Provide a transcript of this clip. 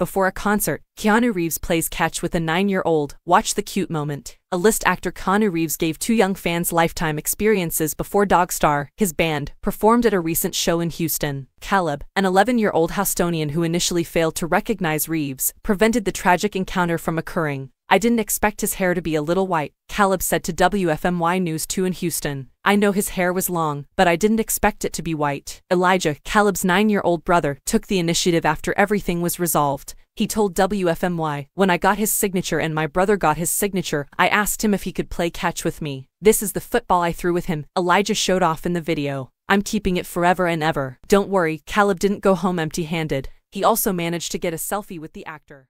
Before a concert, Keanu Reeves plays catch with a nine-year-old. Watch the cute moment. A list actor Keanu Reeves gave two young fans lifetime experiences before Dogstar, his band, performed at a recent show in Houston. Caleb, an 11-year-old Houstonian who initially failed to recognize Reeves, prevented the tragic encounter from occurring. I didn't expect his hair to be a little white, Caleb said to WFMY News 2 in Houston. I know his hair was long, but I didn't expect it to be white. Elijah, Caleb's nine-year-old brother, took the initiative after everything was resolved. He told WFMY, When I got his signature and my brother got his signature, I asked him if he could play catch with me. This is the football I threw with him, Elijah showed off in the video. I'm keeping it forever and ever. Don't worry, Caleb didn't go home empty-handed. He also managed to get a selfie with the actor.